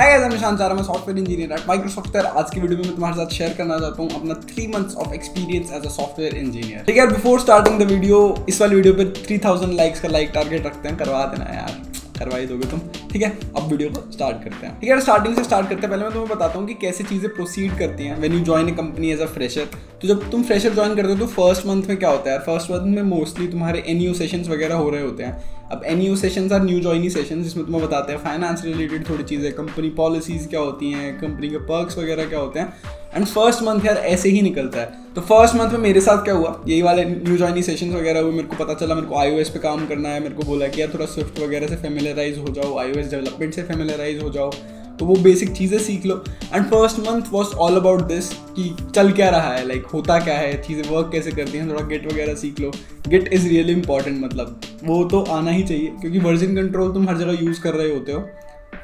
है मैं शान चारा मैं सॉफ्टवेयर इंजीनियर एट माइक्रोसॉफ्ट आज की वीडियो में मैं तुम्हारे साथ शेयर करना चाहता हूँ अपना three months of experience as a software engineer ठीक है बिफोर स्टार्टिंग द वीडियो इस वाली वीडियो पर थ्री थाउज़ेंड लाइक्स का लाइक टारगेट रखते हैं, करवा देना यार। करवा ही दोगे तुम, ठीक है? अब वीडियो को स्टार्ट करते हैं। ठीक है स्टार्टिंग से स्टार्ट करते हैं। पहले मैं तुम्हें बताता हूँ कि कैसे चीज़ें प्रोसीड करती हैं when you join a company as a fresher तो जब तुम फ्रेशर ज्वाइन करते हो तो फ़र्स्ट मंथ में क्या होता है फ़र्स्ट मंथ में मोस्टली तुम्हारे एन यू वगैरह हो रहे होते हैं। अब N U session are new joinee session जिसमें तुम्हें बताते हैं फाइनेंस रिलेटेड थोड़ी चीज़ें कंपनी पॉलिसीज़ क्या होती हैं कंपनी के पर्क्स वगैरह क्या होते हैं। एंड फ़र्स्ट मंथ यार ऐसे ही निकलता है। तो फ़र्स्ट मंथ में मेरे साथ क्या हुआ? यही वाले न्यू ज्वाइनिंग सेशन वगैरह हुए मेरे को पता चला मेरे को आई पे काम करना है मेरे को बोला कि यार थोड़ा स्विफ्ट वगैरह से फेमिलराइज हो जाओ आई डेवलपमेंट से फेमिलराइज हो जाओ। तो वो बेसिक चीज़ें सीख लो। And first month was all about this कि चल क्या रहा है लाइक like, होता क्या है चीज़ें वर्क कैसे करती हैं थोड़ा गेट वगैरह सीख लो। गेट इज़ रियली इंपॉर्टेंट मतलब। वो तो आना ही चाहिए क्योंकि वर्जन कंट्रोल तुम हर जगह यूज़ कर रहे होते हो।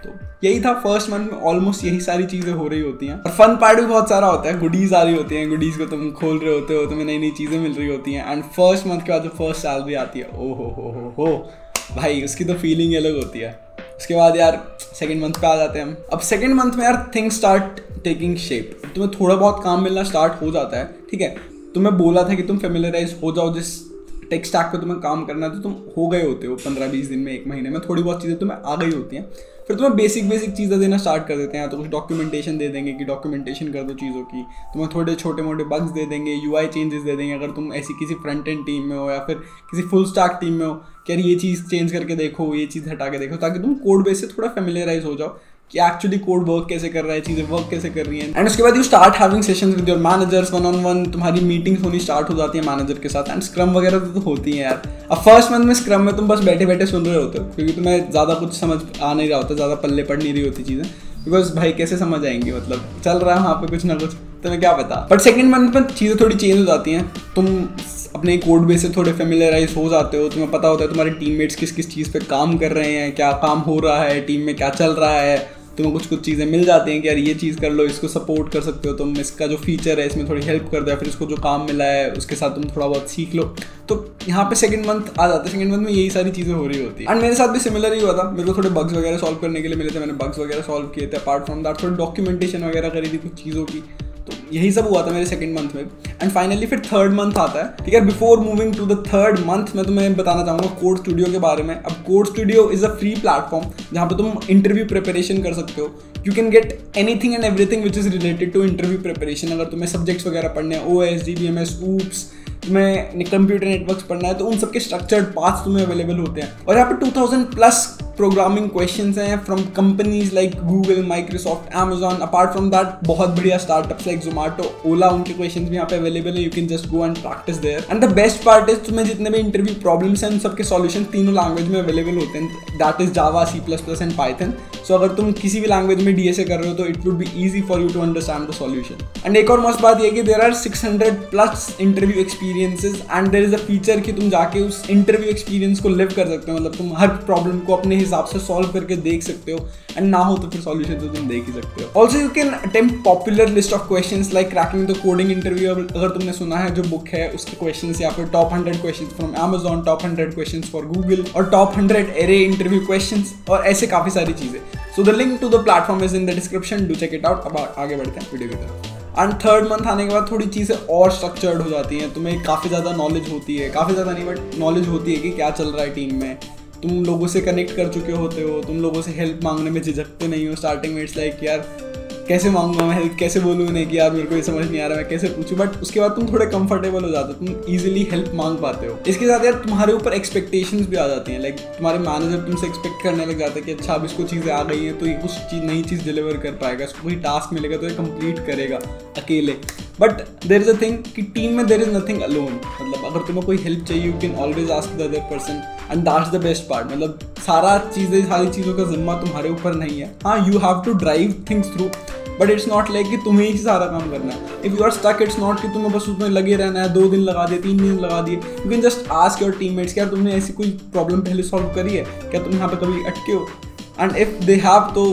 तो। यही था फ़र्स्ट मंथ में ऑलमोस्ट यही सारी चीज़ें हो रही होती हैं। और फन पार्ट भी बहुत सारा होता है। गुडीज आ रही होती हैं। गुडीज को तुम खोल रहे होते हो, तुम्हें नई नई चीज़ें मिल रही होती हैं। एंड फ़र्स्ट मंथ के बाद जो फ़र्स्ट सैलरी आती है ओ हो हो हो हो भाई, उसकी तो फीलिंग अलग होती है। उसके बाद यार सेकेंड मंथ पे आ जाते हैं हम। अब सेकेंड मंथ में यार थिंग स्टार्ट टेकिंग शेप तुम्हें थोड़ा बहुत काम मिलना स्टार्ट हो जाता है, ठीक है? तुम्हें बोला था कि तुम फेमिलराइज हो जाओ जिस टेक स्टैक पे तुम्हें काम करना तो तुम हो गए होते हो पंद्रह बीस दिन में, एक महीने में, थोड़ी बहुत चीज़ें तुम्हें आ गई होती हैं। फिर तुम्हें बेसिक बेसिक चीज़ें देना स्टार्ट कर देते हैं तो कुछ डॉक्यूमेंटेशन दे देंगे कि डॉक्यूमेंटेशन कर दो चीज़ों की। तुम्हें थोड़े छोटे मोटे बग्स दे देंगे यू आई चेंजेस दे देंगे, अगर तुम ऐसी किसी फ्रंट एंड टीम में हो, या फिर किसी फुल स्टैक टीम में हो, कि यार ये चीज़ चेंज करके देखो, ये चीज़ हटा के देखो, ताकि तुम कोड बेस से थोड़ा फेमिलियराइज हो जाओ। कि एक्चुअली कोड वर्क कैसे कर रहा है चीज़ें वर्क कैसे कर रही हैं। एंड उसके बाद you start having session with your managers one on one तुम्हारी मीटिंग्स होनी स्टार्ट हो जाती है मैनेजर के साथ एंड स्क्रम वगैरह तो, तो होती है यार। अब फ़र्स्ट मंथ में स्क्रम में तुम बस बैठे बैठे सुन रहे होते हो क्योंकि तुम्हें ज़्यादा कुछ समझ आ नहीं रहा होता ज़्यादा पल्ले पड़ नहीं रही होती चीज़ें। बिकॉज़ भाई कैसे समझ आएँगे मतलब चल रहा है वहाँ पे कुछ ना कुछ तुम्हें क्या पता। बट सेकेंड मंथ में चीज़ें थोड़ी चेंज हो जाती हैं। तुम अपने कोड बेस से थोड़े फेमिलराइज हो जाते हो, तुम्हें पता होता है तुम्हारे टीममेट्स किस किस चीज़ पे काम कर रहे हैं, क्या काम हो रहा है टीम में क्या चल रहा है, तुम्हें कुछ कुछ चीज़ें मिल जाती हैं कि यार ये चीज़ कर लो, इसको सपोर्ट कर सकते हो तुम, इसका जो फीचर है, इसमें थोड़ी हेल्प कर दो फिर इसको जो काम मिला है, उसके साथ तुम थोड़ा बहुत सीख लो। तो यहाँ पे सेकंड मंथ आ जाता है सेकंड मंथ में यही सारी चीज़ें हो रही होती है। एंड मेरे साथ भी सिमिलर ही हुआ था, मेरे को थोड़े बग्स वगैरह सॉल्व करने के लिए मिले थे, मैंने बग्स वगैरह सॉल्व किए थे अपार्ट फ्रॉम दैट थोड़ी डॉक्यूमेंटेशन वगैरह करी थी कुछ चीज़ों की। यही सब हुआ था मेरे सेकंड मंथ में। एंड फाइनली फिर थर्ड मंथ आता है, ठीक है? Before moving to the third month मैं तुम्हें बताना चाहूँगा कोड स्टूडियो के बारे में। अब Code Studio is a free platform जहाँ पे तुम इंटरव्यू प्रिपरेशन कर सकते हो। You can get anything and everything which is related to interview preparation अगर तुम्हें सब्जेक्ट्स वगैरह पढ़ने हैं O S D B M S OOPS तुम्हें कंप्यूटर नेटवर्क्स पढ़ना है तो उन सबके स्ट्रक्चर्ड पाथ्स तुम्हें अवेलेबल होते हैं। और यहाँ पे 2000 प्लस प्रोग्रामिंग क्वेश्चन हैं from companies like Google Microsoft Amazon apart from that बहुत बढ़िया स्टार्टअप्स लाइक जोमेटो ओला उनके क्वेश्चन भी यहाँ पे अवेलेबल है. You can just go and practice there and the best part is तुम्हें जितने भी इंटरव्यू प्रॉब्लम्स हैं, उन सबके सॉल्यूशन तीनों लैंग्वेज में अवेलेबल होते हैं. That is Java C plus plus and Python so अगर तुम किसी भी लैंग्वेज में डीएसए कर रहे हो तो it would be easy for you to understand the solution and एक और मस्त बात यह कि there are six hundred plus interview experiences and there is a feature कि तुम जाके उस इंटरव्यू एक्सपीरियंस को लिव कर सकते हो. मतलब तुम हर प्रॉब्लम को अपने हिसाब से सॉल्व करके देख सकते हो एंड ना हो तो फिर सॉल्यूशन तो तुम देख ही सकते हो। Also you can attempt popular list of question like cracking the coding interview अगर तुमने सुना है जो बुक है, उसके क्वेश्चन या फिर top hundred question from Amazon top hundred question for Google और top hundred array interview question और ऐसे काफ़ी सारी चीज़ें। So the link to the platform is in the description do check it out अब आगे बढ़ते हैं वीडियो की तरफ़। एंड थर्ड मंथ आने के बाद थोड़ी चीज़ें और स्ट्रक्चर्ड हो जाती हैं, तुम्हें काफ़ी ज़्यादा नॉलेज होती है, काफ़ी ज़्यादा नहीं बट नॉलेज होती है कि क्या चल रहा है टीम में तुम लोगों से कनेक्ट कर चुके होते हो, तुम लोगों से हेल्प मांगने में झिझकते नहीं हो स्टार्टिंग में इट्स लाइक यार, कैसे मांगूँगा मैं हेल्प कैसे बोलूँ नहीं कि यार मेरे को ये समझ नहीं आ रहा, मैं कैसे पूछूँ? बट उसके बाद तुम थोड़े कंफर्टेबल हो जाते हो, तुम इजीली हेल्प मांग पाते हो। इसके साथ यार तुम्हारे ऊपर एक्सपेक्टेशंस भी आ जाती हैं लाइक तुम्हारे मैनेजर तुमसे एक्सपेक्ट करने लग जाते हैं कि अच्छा अब इसको चीज़ें आ गई हैं तो ये कुछ चीज़, नई चीज़ डिलीवर कर पाएगा इसको कोई टास्क मिलेगा तो ये कंप्लीट करेगा, अकेले। But there is a thing कि टीम में देर इज़ नथिंग अलोन मतलब अगर तुम्हें कोई हेल्प चाहिए you can always ask the other person and that's the best part मतलब सारा चीज़ें, सारी चीज़ों का जिम्मा तुम्हारे ऊपर नहीं है. हाँ you have to drive things through but it's not like कि तुम्हें ही सारा काम करना है. If you are stuck it's not कि तुम्हें बस उसमें लगे रहना है, दो दिन लगा दिए, तीन दिन लगा दिए. You can just ask your team mates क्या तुमने ऐसी कोई प्रॉब्लम पहले सॉल्व करी है? क्या तुम यहाँ पर कभी अटके हो? एंड इफ़ दे हैव तो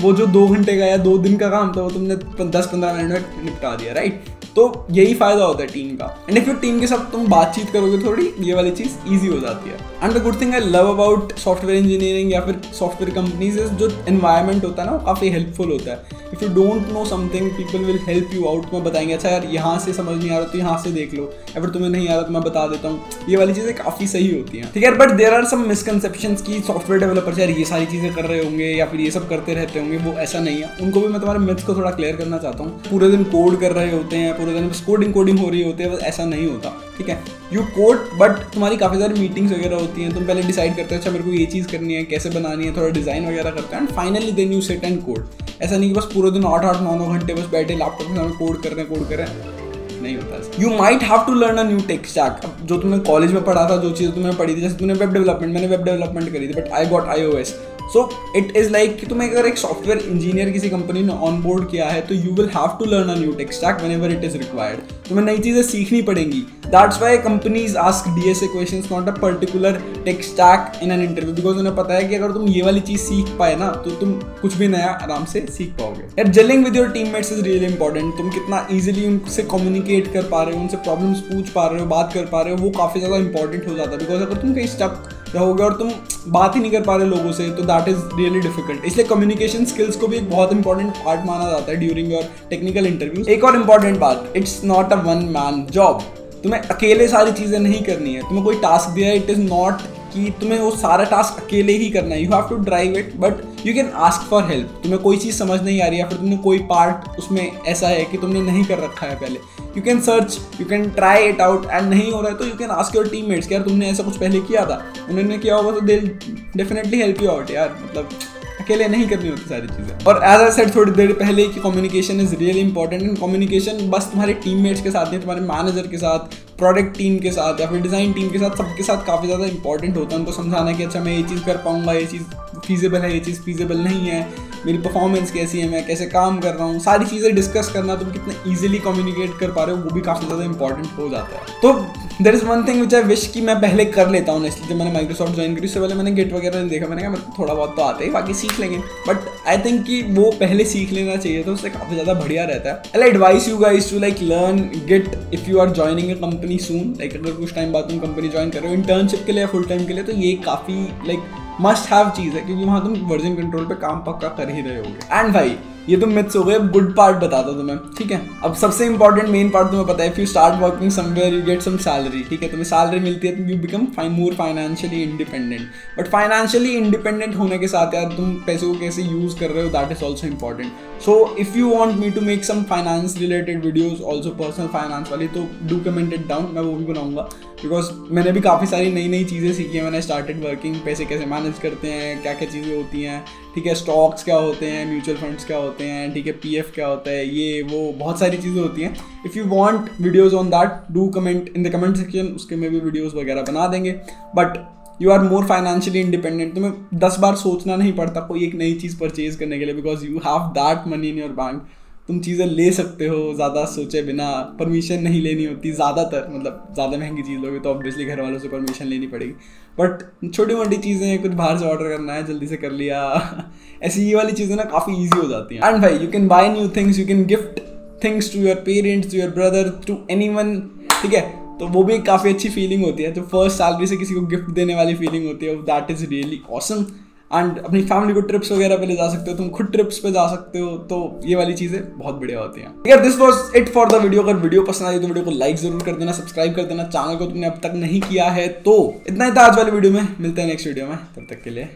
वो जो दो घंटे का या दो दिन का काम था, वो तुमने दस पंद्रह मिनट में निपटा दिया राइट तो यही फ़ायदा होता है टीम का। एंड इफ़ योर टीम के साथ तुम बातचीत करोगे, थोड़ी ये वाली चीज़ ईजी हो जाती है। And the good thing I love about software engineering या फिर सॉफ्टवेयर कंपनीज़ जो एनवायरमेंट होता है ना काफ़ी हेल्पफुल होता है। If you don't know something people will help you out तुम्हें बताएँगे अच्छा यार, यहाँ से समझ नहीं आ रहा तो यहाँ से देख लो। या फिर तुम्हें नहीं आ रहा तो मैं बता देता हूँ। ये वाली चीज़ें काफ़ी सही होती हैं। ठीक है but there are some misconception की सॉफ्टवेयर डेवलपर यार ये सारी चीज़ें कर रहे होंगे या फिर ये सब करते रहते होंगे, वो ऐसा नहीं है। उनको भी मैं तुम्हारे मिथ्स को थोड़ा क्लियर करना चाहता हूँ। पूरे दिन कोड कर रहे होते हैं पूरे दिन बस कोडिंग कोडिंग हो रही होती है, बस ऐसा नहीं होता। ठीक है? यू कोड बट तुम्हारी काफ़ी सारी मीटिंग्स वगैरह होती हैं, तुम पहले डिसाइड करते हो अच्छा मेरे को ये चीज़ करनी है, कैसे बनानी है, थोड़ा डिज़ाइन वगैरह करते हैं। And finally then you sit and code ऐसा नहीं कि बस पूरे दिन आठ आठ नौ नौ घंटे बस बैठे लैपटॉप के सामने कोड कर रहे हैं कोड कर रहे हैं। नहीं होता you might have to learn a new tech stack जो तुमने कॉलेज में पढ़ा था, जो चीज़ तुमने पढ़ी थी, जैसे तुमने वेब डेवलपमेंट मैंने वेब डेवलपमेंट करी थी but I got I O S so it is like कि तुम्हें अगर एक सॉफ्टवेयर इंजीनियर किसी कंपनी ने ऑन बोर्ड किया है तो you will have to learn a new tech stack whenever it is required तुम्हें नई चीज़ें सीखनी पड़ेंगी. That's why companies ask D S A question not a particular tech stack in an interview because उन्हें पता है कि अगर तुम ये वाली चीज़ सीख पाए ना तो तुम कुछ भी नया आराम से सीख पाओगे. यार gelling with your team mates is really important तुम कितना ईजिली उनसे कम्युनिकेट कर पा रहे हो, उनसे प्रॉब्लम्स पूछ पा रहे हो, बात कर पा रहे हो, वो काफ़ी ज़्यादा इंपॉर्टेंट हो जाता है. बिकॉज़ अगर तुम कहीं स्टक रहोगे और तुम बात ही नहीं कर पा रहे लोगों से तो दैट इज़ रियली डिफ़िकल्ट इसलिए कम्युनिकेशन स्किल्स को भी एक बहुत इंपॉर्टेंट पार्ट माना जाता है ड्यूरिंग योर टेक्निकल इंटरव्यू एक और इंपॉर्टेंट बात it's not a one man job तुम्हें अकेले सारी चीज़ें नहीं करनी है। तुम्हें कोई टास्क दिया है इट इज़ नॉट कि तुम्हें वो सारा टास्क अकेले ही करना है। You have to drive it but you can ask for help तुम्हें कोई चीज़ समझ नहीं आ रही है फिर तुमने कोई पार्ट उसमें ऐसा है कि तुमने नहीं कर रखा है पहले। You can search you can try it out and नहीं हो रहा है तो you can ask your team mates यार तुमने ऐसा कुछ पहले किया था? उन्होंने किया होगा तो they definitely help you out यार। मतलब अकेले नहीं करनी होती सारी चीज़ें। और एज आई सेड थोड़ी देर पहले कि communication is really important and communication बस तुम्हारे टीममेट्स के साथ नहीं, तुम्हारे मैनेजर के साथ प्रोडक्ट टीम के साथ या फिर डिज़ाइन टीम के साथ सबके साथ काफ़ी ज़्यादा इंपॉर्टेंट होता है। उनको समझाना कि अच्छा मैं ये चीज़ कर पाऊँगा, ये चीज़ फीजेबल है, ये चीज़ फीजेबल नहीं है। मेरी परफॉर्मेंस कैसी है, मैं कैसे काम कर रहा हूँ, सारी चीज़ें डिस्कस करना, तुम कितने ईजिली कम्युनिकेट कर पा रहे हो, वो भी काफ़ी ज़्यादा इंपॉर्टेंट हो जाता है। तो there is one thing which I wish कि मैं पहले कर लेता हूँ इसलिए जब मैंने माइक्रोसॉफ्ट ज्वाइन करी, उससे पहले मैंने गेट वगैरह नहीं देखा, मैंने कहा मेरे थोड़ा बहुत तो आते ही, बाकी सीख लेंगे। बट आई थिंक कि वो पहले सीख लेना चाहिए तो उससे काफ़ी ज़्यादा बढ़िया रहता है। I advice you guys to like learn Git if you are joining a company soon like अगर कुछ टाइम बाद तुम कंपनी ज्वाइन कर रहे हो इंटर्नशिप के लिए या फुल टाइम के लिए तो ये काफ़ी लाइक मस्ट हैव चीज़ है, क्योंकि वहाँ तुम वर्जिन कंट्रोल पे काम पक्का कर ही रहे होगे। एंड भाई, ये तो मिथ्स हो गए, अब गुड पार्ट बता दो तुम्हें, ठीक है? अब सबसे इंपॉर्टेंट मेन पार्ट तुम्हें पता है if you start working somewhere you get some salary ठीक है? तुम्हें सैलरी मिलती है you become more financially independent but financially independent होने के साथ यार, तुम पैसे को कैसे यूज़ कर रहे हो that is also important so if you want me to make some finance related videos also personal finance वाली तो डू कमेंट इट डाउन मैं वो भी बनाऊँगा। बिकॉज़ मैंने भी काफ़ी सारी नई नई चीज़ें सीखी हैं। मैंने स्टार्टेड वर्किंग पैसे कैसे मैनेज करते हैं क्या क्या चीज़ें होती हैं, ठीक है? स्टॉक्स क्या होते हैं म्यूचुअल फंड्स क्या होते हैं, ठीक है? पीएफ क्या होता है, ये, वो, बहुत सारी चीज़ें होती हैं। If you want videos on that do comment in the comment section उसके में भी वीडियोस वगैरह बना देंगे। But you are more financially independent तुम्हें दस बार सोचना नहीं पड़ता कोई एक नई चीज़ परचेज करने के लिए because you have that money in your bank तुम चीज़ें ले सकते हो, ज़्यादा सोचे बिना। परमिशन नहीं लेनी होती ज़्यादातर मतलब ज़्यादा महँगी चीज़ लोगे तो ऑब्वियसली घर वालों से परमिशन लेनी पड़ेगी। बट छोटी मोटी चीज़ें, कुछ बाहर से ऑर्डर करना है, जल्दी से कर लिया। ऐसी ये वाली चीज़ें ना काफ़ी ईजी हो जाती हैं। एंड भाई you can buy new things you can gift things to your parents to your brother to any ठीक है? तो वो भी एक काफ़ी अच्छी फीलिंग होती है। तो फ़र्स्ट सैलरी से किसी को गिफ्ट देने वाली फीलिंग होती है that is really awesome and अपनी फैमिली को ट्रिप्स वगैरह पे ले जा सकते हो, तुम खुद ट्रिप्स पे जा सकते हो तो ये वाली चीज़ें बहुत बढ़िया होती हैं। अगर this was it for the video अगर वीडियो पसंद आई तो वीडियो को लाइक ज़रूर कर देना सब्सक्राइब कर देना। चैनल को तुमने अब तक नहीं किया है तो इतना ही था आज वाली वीडियो में। मिलते हैं नेक्स्ट वीडियो में। तब तक के लिए